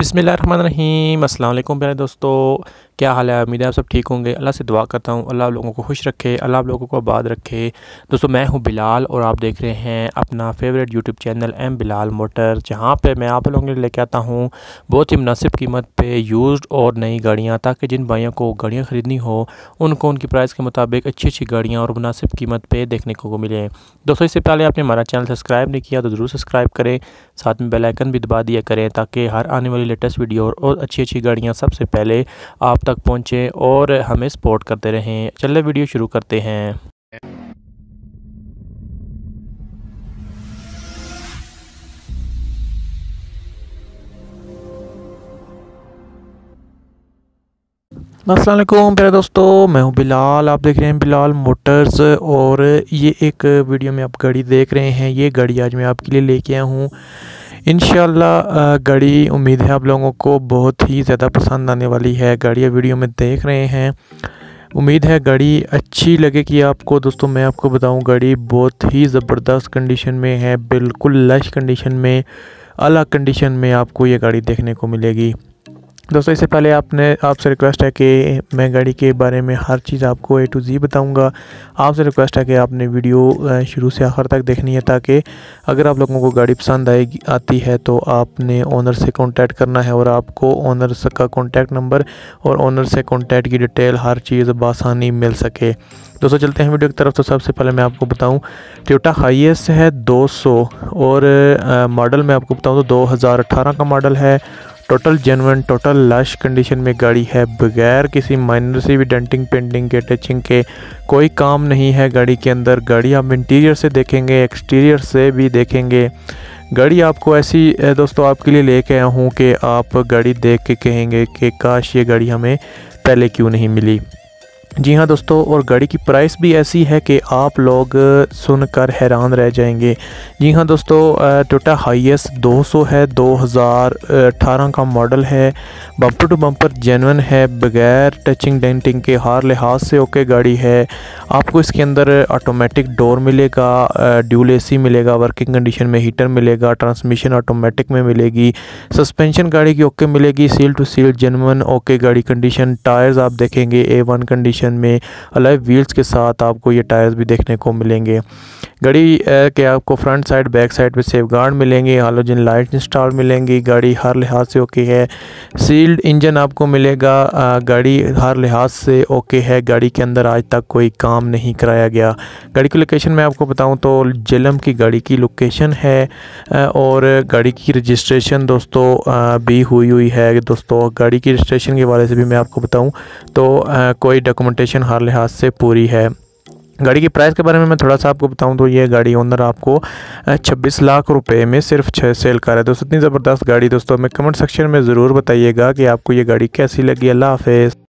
बिसमीम अल्लाम प्यारे दोस्तों। क्या हाल है? उम्मीद है आप सब ठीक होंगे। अल्लाह से दुआ करता हूँ, अल्लाह लोगों को खुश रखे, अल्लाह लोगों को आबाद रखे। दोस्तों, मैं हूँ बिलाल और आप देख रहे हैं अपना favourite YouTube channel M Bilal Motor, जहाँ पे मैं आप लोगों के लिए लेके आता हूँ बहुत ही मुनासिब कीमत पे यूज्ड और नई गाड़ियाँ, ताकि जिन भाइयों को गाड़ियाँ ख़रीदनी हो, उनको उनकी प्राइस के मुताबिक अच्छी अच्छी गाड़ियाँ और मुनासिब कीमत पर देखने को मिले। दोस्तों, इससे पहले आपने हमारा चैनल सब्सक्राइब नहीं किया तो ज़रूर सब्सक्राइब करें। साथ में बेलाइकन भी दबा दिया करें, ताकि हर आने वाली लेटेस्ट वीडियो और अच्छी अच्छी गाड़ियाँ सबसे पहले आप तक पहुँचें और हमें सपोर्ट करते रहें। चलिए वीडियो शुरू करते हैं। असलम प्यारे दोस्तों, मैं हूँ बिलाल। आप देख रहे हैं बिलाल मोटर्स और ये एक वीडियो में आप गाड़ी देख रहे हैं। ये गाड़ी आज मैं आपके लिए लेके आया हूँ। इन गाड़ी उम्मीद है आप लोगों को बहुत ही ज़्यादा पसंद आने वाली है। गाड़ियाँ वीडियो में देख रहे हैं। उम्मीद है गाड़ी अच्छी लगेगी आपको, दोस्तों मैं आपको बताऊँ गाड़ी बहुत ही ज़बरदस्त कंडीशन में है, बिल्कुल लश कंडीशन में, अलग कंडीशन में आपको ये गाड़ी देखने को मिलेगी। दोस्तों, इससे पहले आपने, आपसे रिक्वेस्ट है कि मैं गाड़ी के बारे में हर चीज़ आपको ए टू जी बताऊँगा। आपसे रिक्वेस्ट है कि आपने वीडियो शुरू से आखिर तक देखनी है ताकि अगर आप लोगों को गाड़ी पसंद आएगी, आती है तो आपने ओनर से कांटेक्ट करना है और आपको ओनर का कांटेक्ट नंबर और ओनर से कांटेक्ट की डिटेल हर चीज़ बसानी मिल सके। दोस्तों, चलते हैं वीडियो की तरफ़। तो सबसे पहले मैं आपको बताऊँ टोयोटा हाईएस है 200 और मॉडल मैं आपको बताऊँ तो 2018 का मॉडल है total genuine total lush condition में गाड़ी है, बगैर किसी माइनर से भी डेंटिंग पेंटिंग के टचिंग के, कोई काम नहीं है गाड़ी के अंदर। गाड़ी आप इंटीरियर से देखेंगे एक्सटीरियर से भी देखेंगे। गाड़ी आपको ऐसी दोस्तों, आपके लिए लेके आया हूँ कि आप गाड़ी देख के कहेंगे कि, काश ये गाड़ी हमें पहले क्यों नहीं मिली? जी हाँ दोस्तों, और गाड़ी की प्राइस भी ऐसी है कि आप लोग सुनकर हैरान रह जाएँगे। जी हाँ दोस्तों टोटा हाईएस 200 है 2018 का मॉडल है बम्पर टू बम्पर जेनवन है, बगैर टचिंग डेंटिंग के हर लिहाज से ओके गाड़ी है। आपको इसके अंदर ऑटोमेटिक डोर मिलेगा ड्यूल एसी मिलेगा वर्किंग कंडीशन में हीटर मिलेगा ट्रांसमिशन ऑटोमेटिक में मिलेगी सस्पेंशन गाड़ी की ओके मिलेगी seal to seal genuine okay गाड़ी कंडीशन टायर्स आप देखेंगे ए वन कंडीशन कंडीशन में अलाइव व्हील्स के साथ आपको ये टायर्स भी देखने को मिलेंगे। गाड़ी के आपको फ्रंट साइड बैक साइड पे सेफ़ गार्ड मिलेंगे हालोजन लाइट इंस्टॉल मिलेंगी, गाड़ी हर लिहाज से ओके है। सील्ड इंजन आपको मिलेगा गाड़ी हर लिहाज से ओके है, गाड़ी के अंदर आज तक कोई काम नहीं कराया गया। गाड़ी की लोकेशन मैं आपको बताऊँ तो जलम की गाड़ी की लोकेशन है और गाड़ी की रजिस्ट्रेशन दोस्तों भी हुई हुई है। दोस्तों, गाड़ी की रजिस्ट्रेशन के बारे से भी मैं आपको बताऊँ तो कोई डॉक्यूमेंटेशन हर लिहाज से पूरी है। गाड़ी की प्राइस के बारे में मैं थोड़ा सा आपको बताऊँ तो ये गाड़ी ओनर आपको 26 लाख रुपए में सिर्फ़ छः सेल कर रहा है। दोस्तों, इतनी ज़बरदस्त गाड़ी दोस्तों, हमें कमेंट सेक्शन में ज़रूर बताइएगा कि आपको ये गाड़ी कैसी लगी। अल्लाह हाफिज़।